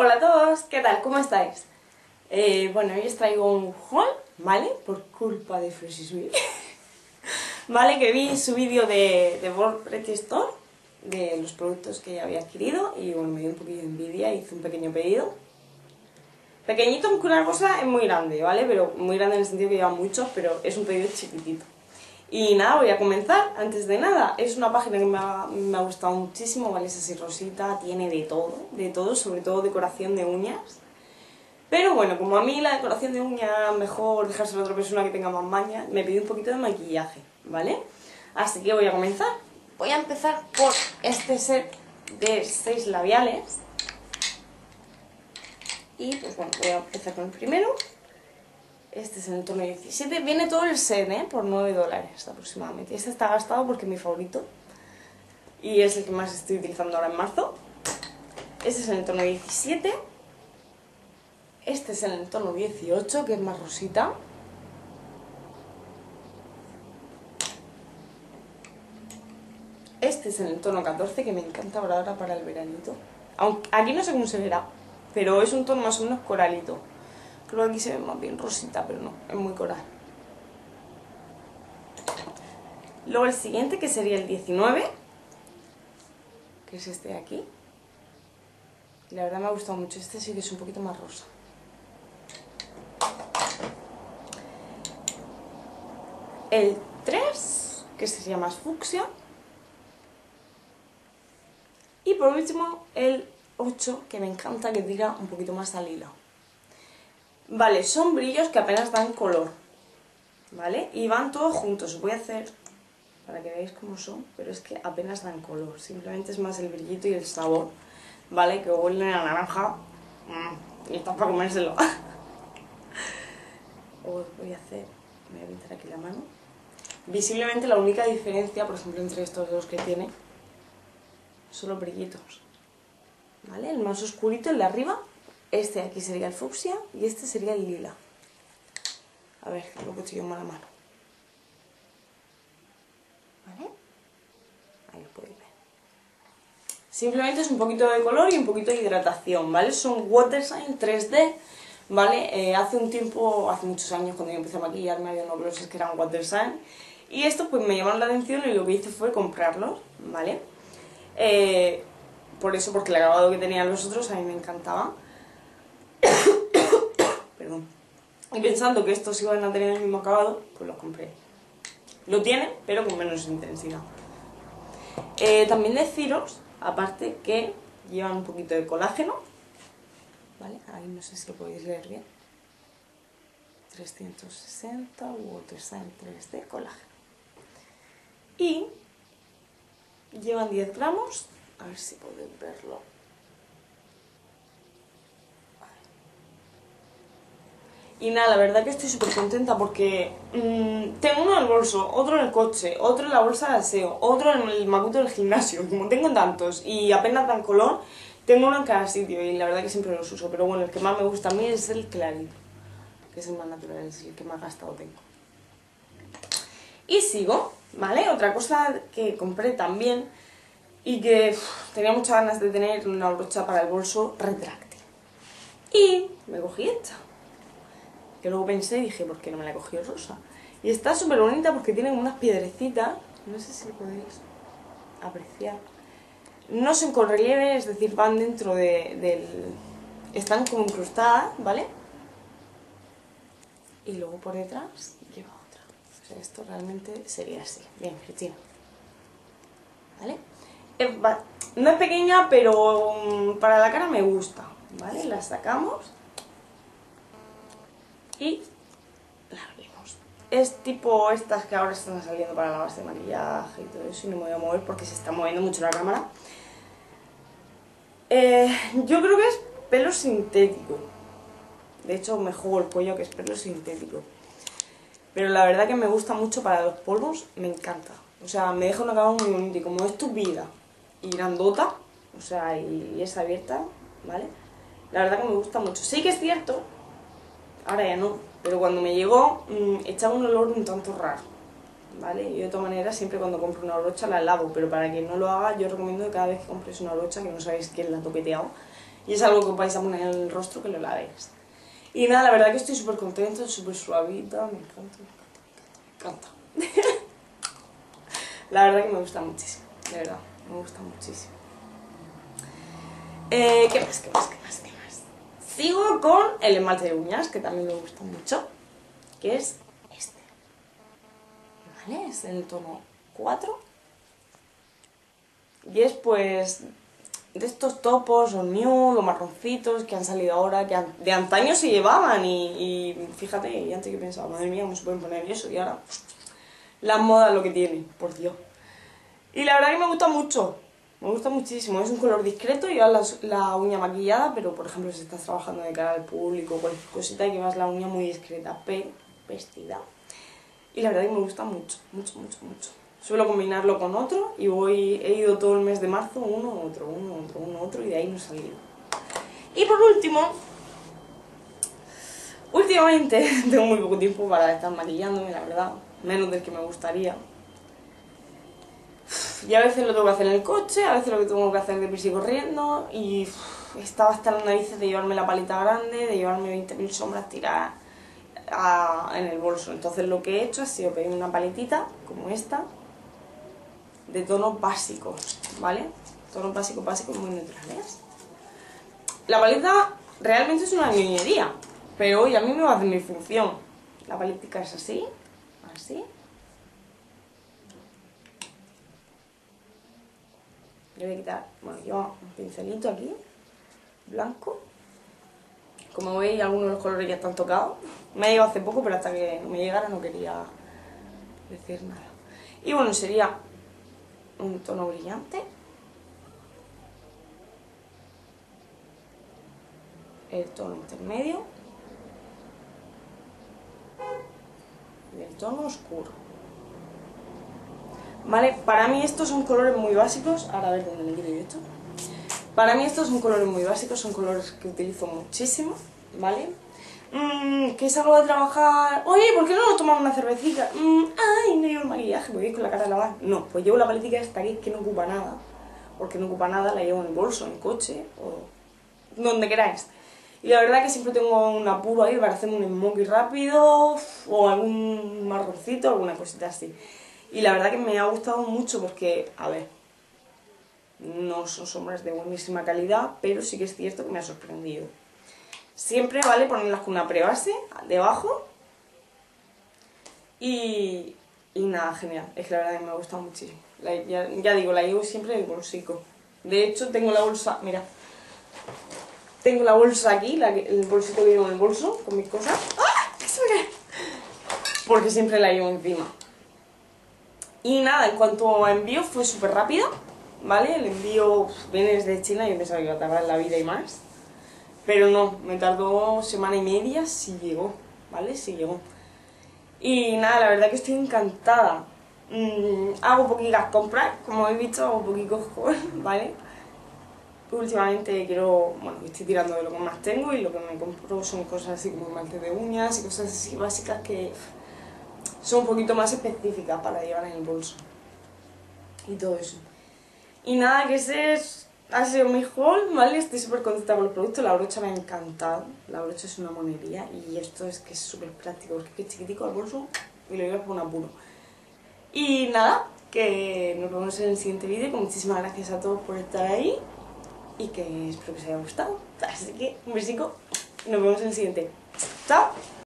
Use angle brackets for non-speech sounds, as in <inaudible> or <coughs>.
Hola a todos, ¿qué tal? ¿Cómo estáis? Eh, bueno, hoy os traigo un haul, ¿vale? Por culpa de Fresh Sweet. <laughs> ¿Vale? Que vi su vídeo de, de Pretty Store, de los productos que había adquirido, y bueno, me dio un poquito de envidia, hice un pequeño pedido. Pequeñito, aunque una cosa es muy grande, ¿vale? Pero muy grande en el sentido que lleva muchos, pero es un pedido chiquitito. Y nada, voy a comenzar. Antes de nada, es una página que me ha, me ha, gustado muchísimo, ¿vale? Es así rosita, tiene de todo, de todo, sobre todo decoración de uñas. Pero bueno, como a mí la decoración de uñas mejor dejársela a otra persona que tenga más maña, me pido un poquito de maquillaje, ¿vale? Así que voy a comenzar. Voy a empezar por este set de 6 labiales. Y pues bueno, voy a empezar con el primero. Este es en el tono 17. Viene todo el set, ¿eh? Por 9 dólares aproximadamente. Este está gastado porque es mi favorito. Y es el que más estoy utilizando ahora en marzo. Este es en el tono 17. Este es en el tono 18, que es más rosita. Este es en el tono 14, que me encanta ahora para el veranito. Aquí no sé cómo se verá, pero es un tono más o menos coralito. Creo que aquí se ve más bien rosita, pero no, es muy coral. Luego el siguiente, que sería el 19, que es este de aquí. La verdad me ha gustado mucho, este sí que es un poquito más rosa. El 3, que sería más fucsia. Y por último, el 8, que me encanta, que tira un poquito más al hilo. Vale, son brillos que apenas dan color, ¿vale? Y van todos juntos, os voy a hacer para que veáis cómo son, pero es que apenas dan color, simplemente es más el brillito y el sabor, ¿vale? Que huelen a naranja mm, y está para comérselo. <laughs> os voy a hacer, me voy a pintar aquí la mano. Visiblemente la única diferencia, por ejemplo, entre estos dos que tiene, son los brillitos, ¿vale? El más oscurito, el de arriba, este aquí sería el fucsia y este sería el lila. A ver, lo estoy en mala mano. ¿Vale? Ahí lo podéis ver. Simplemente es un poquito de color y un poquito de hidratación, ¿vale? Son Water Sign 3D, ¿vale? Eh, hace un tiempo, hace muchos años, cuando yo empecé a maquillarme, había unos glosses que eran Water Sign. Y estos pues me llamaron la atención y lo que hice fue comprarlos, ¿vale? Eh, por eso, porque el acabado que tenían los otros a mí me encantaba. <coughs> Perdón. Y pensando que estos iban a tener el mismo acabado, pues los compré. Lo tienen, pero con menos intensidad. Eh, también deciros, aparte, que llevan un poquito de colágeno. ¿Vale? Ahí no sé si lo podéis leer bien. 360 Water Sign 3D colágeno. Y llevan 10 gramos. A ver si podéis verlo. Y nada, la verdad que estoy súper contenta porque mmm, tengo uno en el bolso, otro en el coche, otro en la bolsa de aseo, otro en el macuto del gimnasio. Como tengo tantos y apenas dan color, tengo uno en cada sitio y la verdad que siempre los uso. Pero bueno, el que más me gusta a mí es el clarito, que es el más natural, es el que más gastado tengo. Y sigo, ¿vale? Otra cosa que compré también y que tenía muchas ganas de tener una brocha para el bolso retráctil. Y me cogí esta que luego pensé y dije, ¿por qué no me la he cogido rosa? Y está súper bonita porque tiene unas piedrecitas, no sé si podéis apreciar. No son con relieve, es decir, van dentro de, del... están como incrustadas, ¿vale? Y luego por detrás lleva otra. Esto realmente sería así. Bien, Cristina. ¿Vale? No es pequeña, pero para la cara me gusta, ¿vale? La sacamos y la abrimos. Es tipo estas que ahora están saliendo para la base de maquillaje y todo eso y no me voy a mover porque se está moviendo mucho la cámara. Eh, yo creo que es pelo sintético. De hecho me juego el cuello que es pelo sintético. Pero la verdad que me gusta mucho para los polvos, me encanta. O sea, me deja un acabado muy bonito y como es tu vida y grandota, o sea, y es abierta, ¿vale? La verdad que me gusta mucho. Sí que es cierto ahora ya no, pero cuando me llegó mmm, echaba un olor un tanto raro, ¿vale? Yo de todas maneras siempre cuando compro una brocha la lavo, pero para quien no lo haga yo recomiendo que cada vez que compres una brocha, que no sabéis quién la ha toqueteado, Y es algo que os vais a poner en el rostro que lo lavéis. Y nada, la verdad que estoy súper contenta, súper suavita, me encanta, me encanta, me encanta. <laughs> la verdad que me gusta muchísimo, de verdad, me gusta muchísimo. Eh, ¿Qué más, qué más, qué más, qué más? Sigo con el esmalte de uñas, que también me gusta mucho, que es este. ¿Vale? Es el tono 4. Y es pues de estos topos o new, los marroncitos que han salido ahora, que de antaño se llevaban y, fíjate, antes que pensaba, madre mía, ¿cómo se pueden poner eso? Y ahora la moda lo que tiene, por Dios. Y la verdad que me gusta mucho, me gusta muchísimo, es un color discreto, llevas la, la, uña maquillada, pero por ejemplo si estás trabajando de cara al público, cualquier cosita, llevas la uña muy discreta, pero vestida. Y la verdad que me gusta mucho, mucho, mucho, mucho. Suelo combinarlo con otro y voy, he ido todo el mes de marzo uno, otro, uno, otro, uno, otro y de ahí no he salido. Y por último, últimamente <laughs> tengo muy poco tiempo para estar maquillándome, la verdad, menos del que me gustaría. Y a veces lo tengo que hacer en el coche, a veces lo que tengo que hacer de y corriendo y estaba hasta las narices de llevarme la paleta grande, de llevarme 20.000 sombras tiradas en el bolso. Entonces lo que he hecho ha sido pedir una paletita como esta de tonos básicos, ¿vale? Tonos básicos, básicos muy neutrales. La paleta realmente es una niñería, pero hoy a mí me va a hacer mi función. La paletica es así, así. Le voy a quitar, bueno, lleva un pincelito aquí, blanco. Como veis, algunos de los colores ya están tocados. Me ha llegado hace poco, pero hasta que me llegara no quería decir nada. Y bueno, sería un tono brillante. El tono intermedio. Y el tono oscuro. ¿Vale? Para mí estos son colores muy básicos. Ahora a ver dónde me quito esto. Para mí estos son colores muy básicos, son colores que utilizo muchísimo, ¿vale? Mmm, que salgo de trabajar, oye, ¿por qué no nos tomamos una cervecita? Mmm, ay, no llevo el maquillaje, voy a con la cara lavada. No, pues llevo la paletica esta aquí que no ocupa nada, porque no ocupa nada, la llevo en el bolso, en el coche, o donde queráis. Y la verdad que siempre tengo un apuro ahí para hacerme un smoky rápido, o algún marroncito, alguna cosita así. Y la verdad que me ha gustado mucho porque, a ver, no son sombras de buenísima calidad, pero sí que es cierto que me ha sorprendido. Siempre vale ponerlas con una prebase debajo. Y, y nada, genial. Es que la verdad que me gusta muchísimo. ya, digo, la llevo siempre en el bolsico. De hecho, tengo la bolsa, mira. Tengo la bolsa aquí, el bolsito que llevo en el bolso, con mis cosas. ¡Ah! ¿Qué se Porque siempre la llevo encima. Y nada, en cuanto a envío fue súper rápido, ¿vale? El envío viene desde China, yo pensaba que iba a tardar la vida y más. Pero no, me tardó semana y media, sí llegó, ¿vale? Sí llegó. Y nada, la verdad que estoy encantada. Mm, hago poquitas compras, como habéis visto, hago poquitos <laughs> ¿vale? Últimamente quiero, bueno, estoy tirando de lo que más tengo y lo que me compro son cosas así como malte de uñas y cosas así básicas que son un poquito más específicas para llevar en el bolso. Y todo eso. Y nada, que ese es ha sido mi haul, ¿vale? Estoy súper contenta con el producto, la brocha me ha encantado, la brocha es una monería y esto es que es súper práctico, porque es chiquitico al bolso y lo llevas por un apuro. Y nada, que nos vemos en el siguiente vídeo, con muchísimas gracias a todos por estar ahí y que espero que os haya gustado. Así que un besico y nos vemos en el siguiente. ¡Chao!